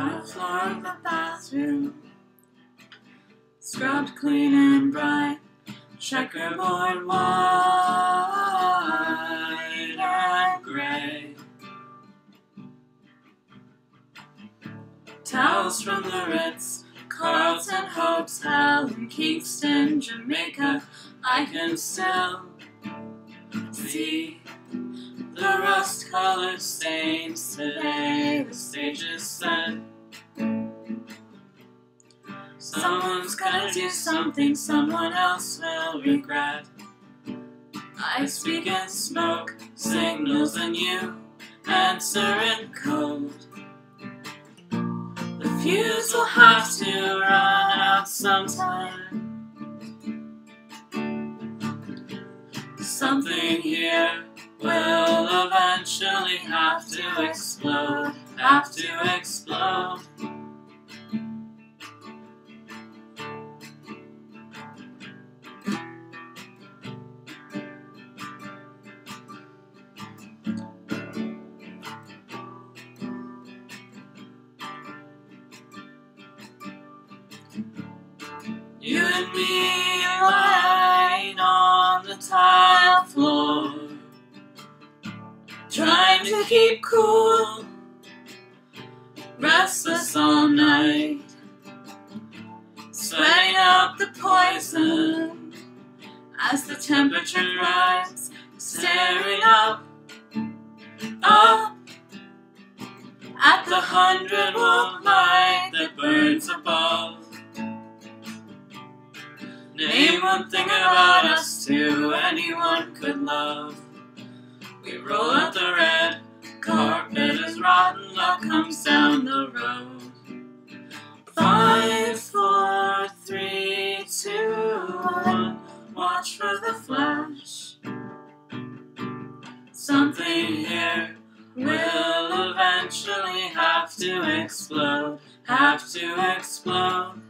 Tile floor of the bathroom, scrubbed clean and bright, checkerboard white and gray. Towels from the Ritz, Carlton Hope's Hotel in Kingston, Jamaica. I can still see the rust colored stains today. The stage is set. Someone's gonna do something someone else will regret. I speak in smoke, signals, and you answer in code. The fuse will have to run out sometime. Something here will eventually have to explode, have to explode. You and me lying on the tile floor, trying to keep cool, restless all night, sweating out the poison as the temperature rises, staring up, up at the hundred watt light that burns above. One thing about us two anyone could love. We roll out the red carpet as rotten luck comes down the road. Five, four, three, two, one. Watch for the flash. Something here will eventually have to explode. Have to explode.